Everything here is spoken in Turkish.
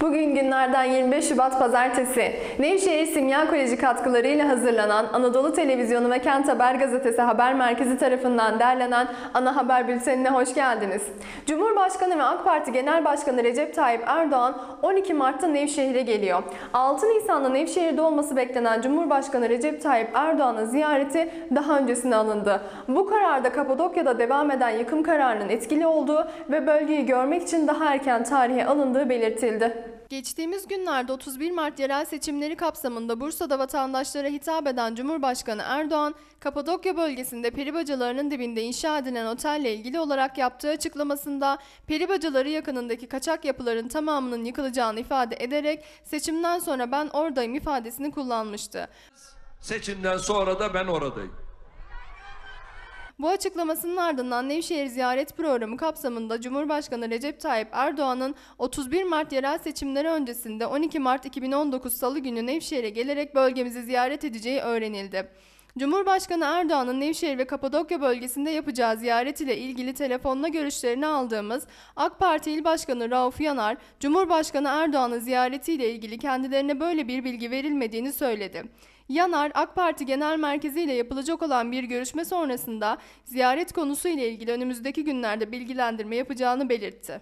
Bugün günlerden 25 Şubat Pazartesi. Nevşehir Simya Koleji katkılarıyla hazırlanan Anadolu Televizyonu ve Kent Haber Gazetesi Haber Merkezi tarafından derlenen ana haber bültenine hoş geldiniz. Cumhurbaşkanı ve AK Parti Genel Başkanı Recep Tayyip Erdoğan 12 Mart'ta Nevşehir'e geliyor. 6 Nisan'da Nevşehir'de olması beklenen Cumhurbaşkanı Recep Tayyip Erdoğan'ın ziyareti daha öncesine alındı. Bu kararda Kapadokya'da devam eden yıkım kararının etkili olduğu ve bölgeyi görmek için daha erken tarihe alındığı belirtildi. Geçtiğimiz günlerde 31 Mart yerel seçimleri kapsamında Bursa'da vatandaşlara hitap eden Cumhurbaşkanı Erdoğan, Kapadokya bölgesinde peribacalarının dibinde inşa edilen otelle ilgili olarak yaptığı açıklamasında peribacaları yakınındaki kaçak yapıların tamamının yıkılacağını ifade ederek seçimden sonra ben oradayım ifadesini kullanmıştı. Seçimden sonra da ben oradayım. Bu açıklamasının ardından Nevşehir ziyaret programı kapsamında Cumhurbaşkanı Recep Tayyip Erdoğan'ın 31 Mart yerel seçimleri öncesinde 12 Mart 2019 Salı günü Nevşehir'e gelerek bölgemizi ziyaret edeceği öğrenildi. Cumhurbaşkanı Erdoğan'ın Nevşehir ve Kapadokya bölgesinde yapacağı ziyaret ile ilgili telefonla görüşlerini aldığımız AK Parti İl Başkanı Rauf Yanar, Cumhurbaşkanı Erdoğan'ın ziyaretiyle ilgili kendilerine böyle bir bilgi verilmediğini söyledi. Yanar, AK Parti Genel Merkezi ile yapılacak olan bir görüşme sonrasında ziyaret konusu ile ilgili önümüzdeki günlerde bilgilendirme yapacağını belirtti.